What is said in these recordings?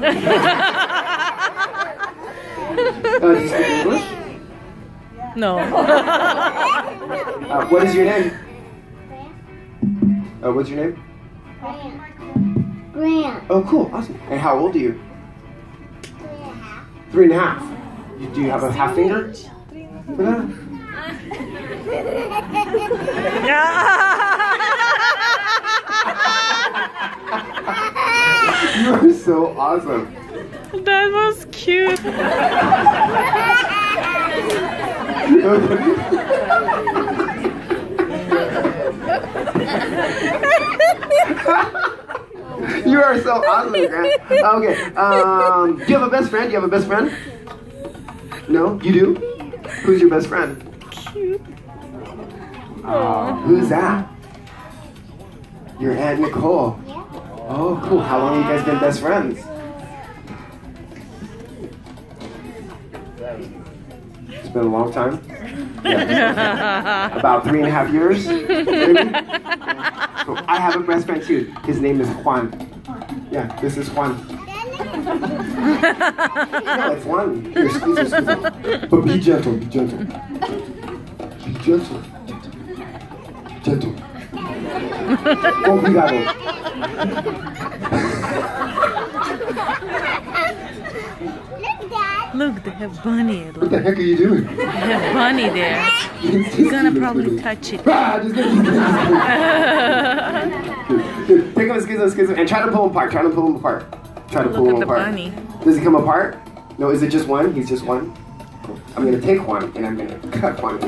do you speak English? No. Uh, what is your name? Uh, what's your name? Grant. Grant. Oh, cool, awesome. And how old are you? Three and a half. You, do you have a half finger? For that? You are so awesome. that was cute. you are so awesome, Grant. Okay. Um, do you have a best friend? Do you have a best friend? No, you do. Who's your best friend? Cute. Uh, who's that? Your aunt Nicole. Oh, cool. How long have you guys been best friends? It's been a long time. Yeah. About three and a half years. So I have a best friend too. His name is Juan. Yeah, this is Juan. No, it's Juan. Here, squeeze it, squeeze it. But be gentle, be gentle. Be gentle. Gentle. Obrigado. Look, Dad. Look, they have bunny. What the heck are you doing? they have bunny there. He's gonna probably touch it. Ah, just. Pick up a schizo, schizo, and try to pull them apart. Try to pull them apart. Try to Look pull at them the apart. bunny. Does he come apart? No, is it just one? He's just one? I'm gonna take one and I'm gonna cut one.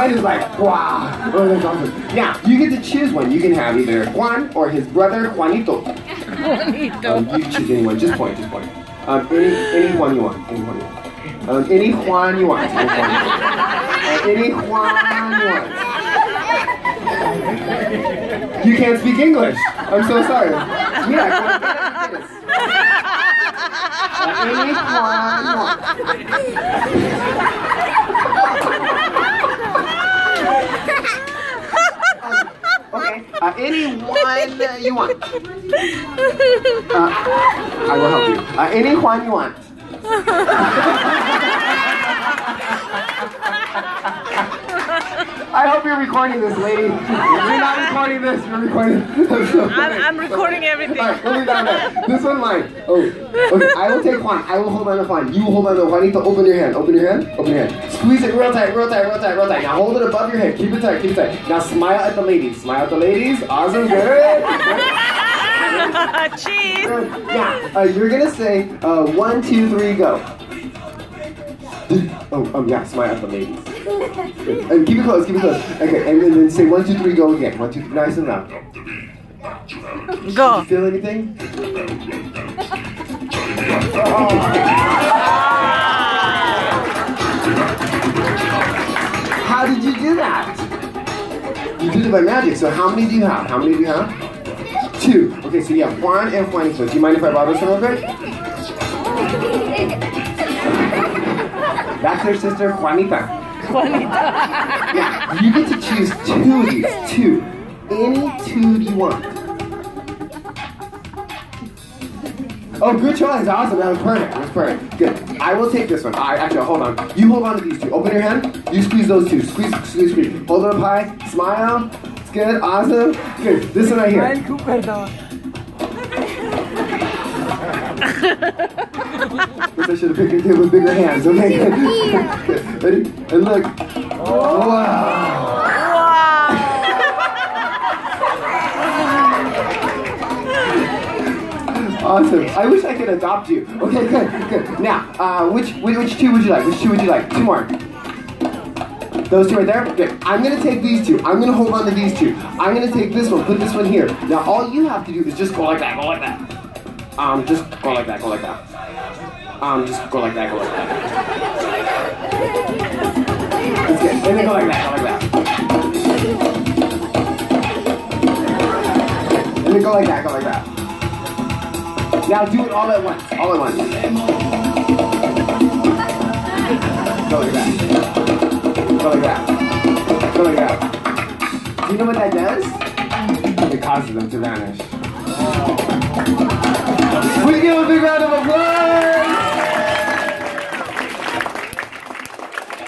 That? Mind is like, wow. Oh, that's awesome. Now, you get to choose one. You can have either Juan or his brother Juanito. Bonito. Um, you can choose anyone. Just point, just point. Um, any, any one you want. Any one you want. Um, any Juan you want. Any Juan you want. Uh, any Juan you want. You can't speak English. I'm so sorry. Yeah, go ahead. Uh, any Juan you want. Okay. Uh, any one uh, you want. Uh, I will help you. Uh, any one you want. I hope you're recording this, lady. You're not recording this, you're recording. I'm, I'm recording everything. All right, let me down. This one mine. Oh, okay. I will take Juan. I will hold on to Juan. You hold on to Juanito. Open your hand. Open your hand. Open your hand. Squeeze it real tight, real tight, real tight, real tight. Now hold it above your head. Keep it tight. Keep it tight. Now smile at the ladies. Smile at the ladies. Awesome. Good. Cheese. Good. Yeah. Uh, you're gonna say uh, one, two, three, go. Oh, um, yeah. Smile at the ladies. Good. And keep it close. Keep it close. Okay. And then, then say one, two, three, go again. One, two, three. Nice and loud. Did Go. you feel anything? How did you do that? You did it by magic. So how many do you have? How many do you have? Two. Okay, so you have Juan and Juanito. Do you mind if I borrow this one real quick? That's their sister Juanita. Yeah, you get to choose two of these. Two. Any two you want. Oh, good choice. Awesome. That was perfect. That was perfect. Good. I will take this one. All right, actually, hold on. You hold on to these two. Open your hand. You squeeze those two. Squeeze, squeeze, squeeze. Hold it up high. Smile. It's good. Awesome. Good. This one right here. I should have picked a kid with bigger hands. Okay, good. Good. Ready? And look. Wow. Awesome. I wish I could adopt you. Okay, good, good. Now, uh, which, which which two would you like? Which two would you like? Two more. Those two right there? Good. I'm gonna take these two. I'm gonna hold on to these two. I'm gonna take this one, put this one here. Now all you have to do is just go like that, go like that. Um, just go like that, go like that. Um, just go like that, go like that. That's good. And then go like that, go like that. And then go like that, go like that. Now do it all at once, all at once. Go like that. Go like that. Go like that. Do you know what that does? It causes them to vanish. Will you give a big round of applause?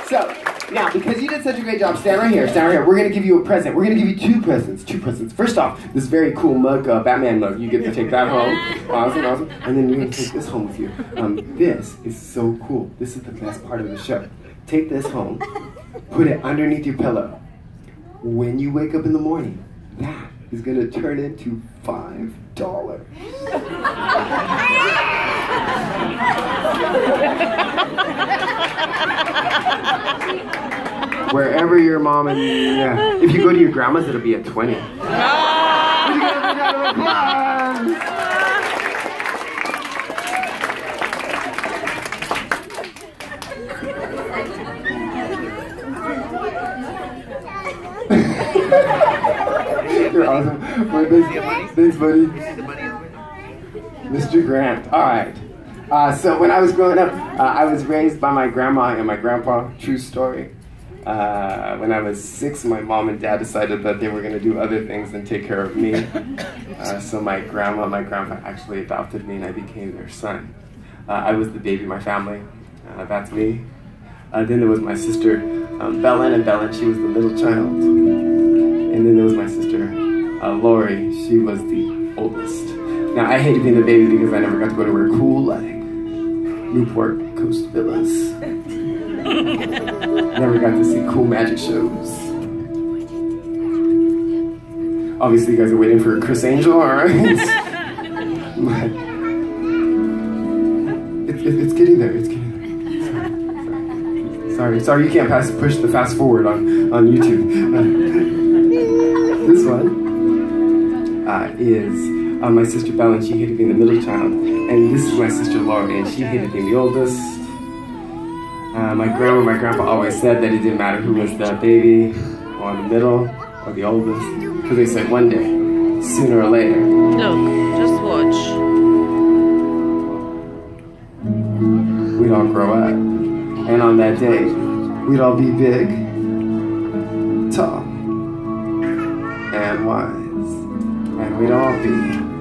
So, now, because you did such a great job, stand right here, stand right here. We're gonna give you a present. We're gonna give you two presents, two presents. First off, this very cool mug, uh, Batman mug. You get to take that home. Awesome, awesome. And then you're gonna take this home with you. Um, this is so cool. This is the best part of the show. Take this home, put it underneath your pillow. When you wake up in the morning, that is gonna turn into five dollars. Wherever your mom and yeah. If you go to your grandma's, it'll be at 20. Would you give a round? You're awesome. Wait, thanks, thanks, buddy. Mr. Grant. All right. Uh, so when I was growing up, uh, I was raised by my grandma and my grandpa. True story. Uh, when I was six, my mom and dad decided that they were going to do other things than take care of me. Uh, so my grandma and my grandpa actually adopted me, and I became their son. Uh, I was the baby of my family. Uh, that's me. Uh, then there was my sister, um, Belen, and Belen, she was the middle child. And then there was my sister, uh, Lori. She was the oldest. Now, I hated being the baby because I never got to go to her cool, Newport Coast Villas. never got to see cool magic shows. Obviously, you guys are waiting for Criss Angel, alright? but it, it, it's getting there, it's getting there. Sorry, sorry, you can't pass, push the fast forward on, on YouTube. this one uh, is uh, my sister Belle, and she hated being the middle child. And this is my sister Laurie, and she hated being the oldest. Uh, my grandma and my grandpa always said that it didn't matter who was the baby, or the middle, or the oldest, because they said one day, sooner or later, Look, just watch. we'd all grow up. And on that day, we'd all be big, tall, and wise. And we'd all be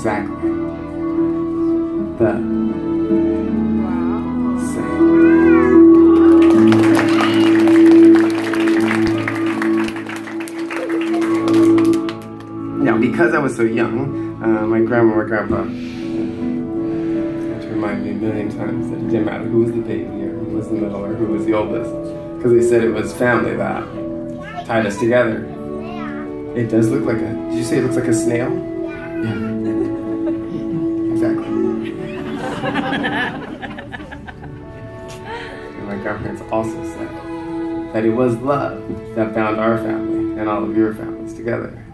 exactly the same. Now, because I was so young, uh, my grandma and my grandpa had to remind me a million times that it didn't matter who was the baby or who was the middle or who was the oldest. Because they said it was family that tied us together. It does look like a, did you say it looks like a snail? Yeah. And my grandparents also said that it was love that bound our family and all of your families together.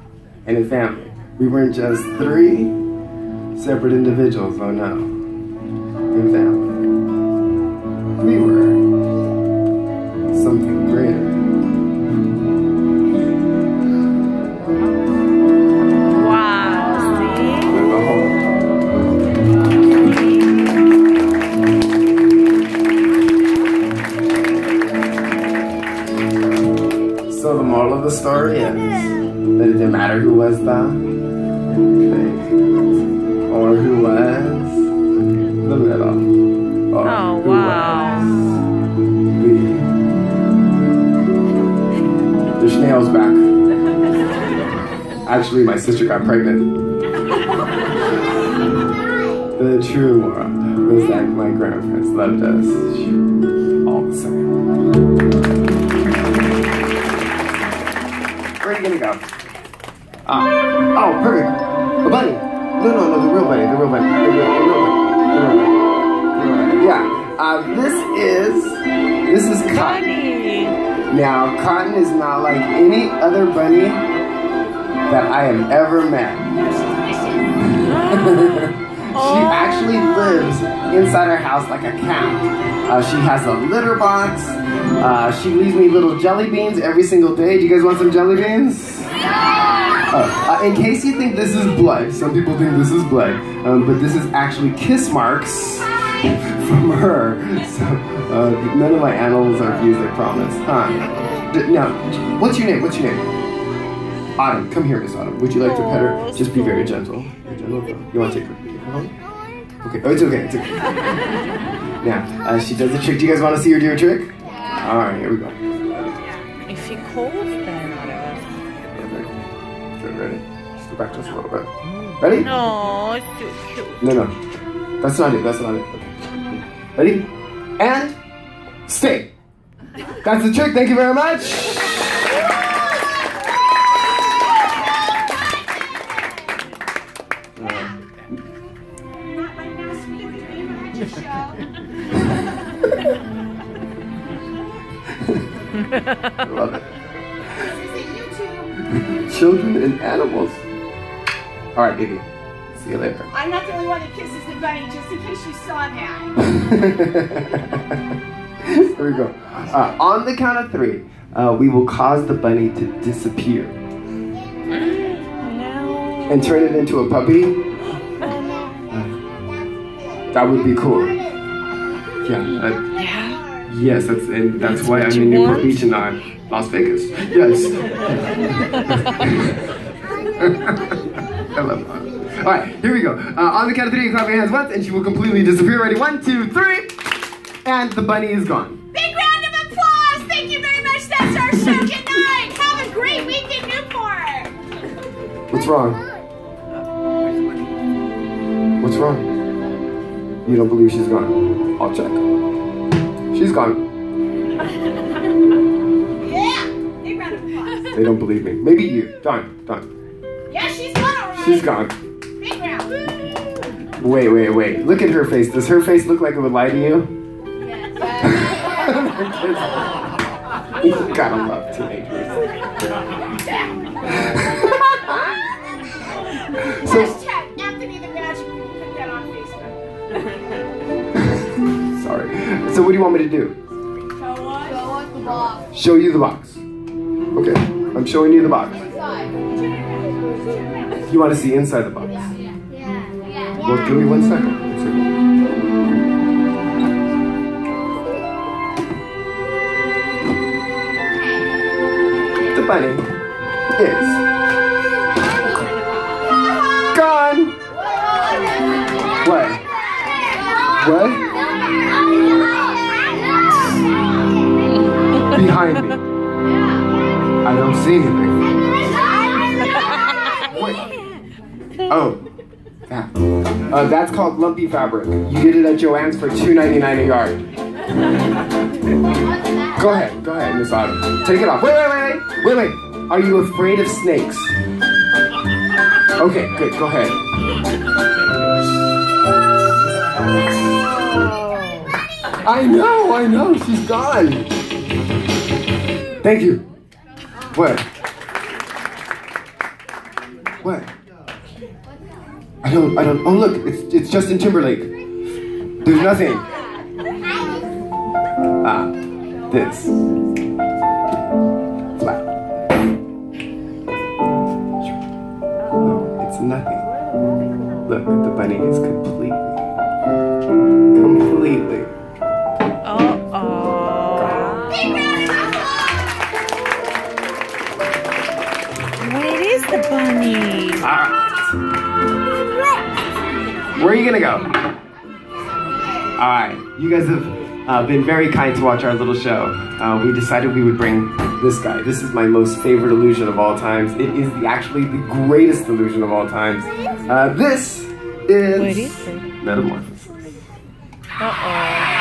And in family, we weren't just three separate individuals, oh no. In family, we were didn't matter who was the big or who was the middle or Oh, who wow. was the the snail's back. Actually, my sister got pregnant. The true moral was that my grandparents loved us all the same. Where are you gonna go? Ah, oh, perfect. A bunny. No, no, no, the real bunny, the real bunny, the real, the real bunny, the real bunny, the real bunny. Yeah. Uh, this is this is Cotton. Bunny. Now, Cotton is not like any other bunny that I have ever met. she actually lives inside our house like a cat. Uh, she has a litter box. Uh, she leaves me little jelly beans every single day. Do you guys want some jelly beans? Uh, uh, in case you think this is blood, some people think this is blood, um, but this is actually kiss marks from her. So uh, none of my animals are abused, I promise. Huh? D- now, what's your name? What's your name? Autumn, come here, Miss Autumn. Would you like to pet her? Just be very so- gentle. Very gentle. You want to take her? Take her home? Okay. Oh, it's okay. It's okay. now, uh, she does the trick. Do you guys want to see her do a trick? All right, here we go. If he calls, ready? Just go back just a little bit. Ready? No, it's too cute. No, no. That's not it. That's not it. Okay. Ready? And stay. That's the trick. Thank you very much. I love it. Children and animals. All right, baby. See you later. I'm not the only one that kisses the bunny, just in case you saw that. Here we go. Uh, on the count of three, uh, we will cause the bunny to disappear No. and turn it into a puppy. That would be cool. Yeah. Yeah. yes, that's and that's why I'm in Newport? Beach and not Las Vegas. Yes. I love that. All right, here we go. Uh, on the count of three, clap your hands once, and she will completely disappear. Ready? One, two, three, and the bunny is gone. Big round of applause! Thank you very much. That's our show. Good night. Have a great week in Newport. What's wrong? What's wrong? You don't believe she's gone? I'll check. She's gone. They don't believe me. Maybe you. Done. Done. Yeah, she's gone alright. She's gone. Big round. Wait, wait, wait. Look at her face. Does her face look like it would lie to you? you gotta love teenagers. so, Hashtag Anthony the Magic. Put that on Facebook. sorry. So, what do you want me to do? Show us. Show us the box. Show you the box. I'm showing you the box. You want to see inside the box? Well, give me one second. One second. The bunny is gone. What? What? Behind me. I don't see anything. Wait. Oh. That. Uh, that's called lumpy fabric. You get it at Joann's for $2.99 a yard. Go ahead, go ahead, Miss Autumn. Take it off. Wait, wait, wait, wait, wait. Are you afraid of snakes? Okay, good. Go ahead. I know, I know. She's gone. Thank you. What? What? I don't. I don't. Oh look, it's it's Justin Timberlake. There's nothing. Ah, this. Flat. No, it's nothing. Look, the bunny is completely, completely. gonna go? All right, you guys have uh, been very kind to watch our little show. Uh, we decided we would bring this guy. This is my most favorite illusion of all times. It is the, actually the greatest illusion of all times. Uh, this is, is Metamorphosis. Uh-oh.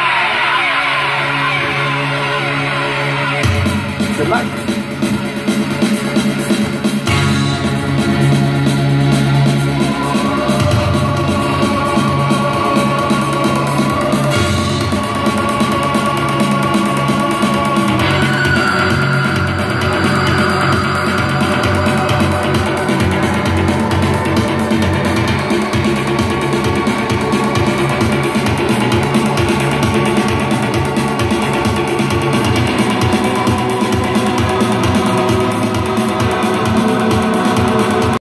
Good luck.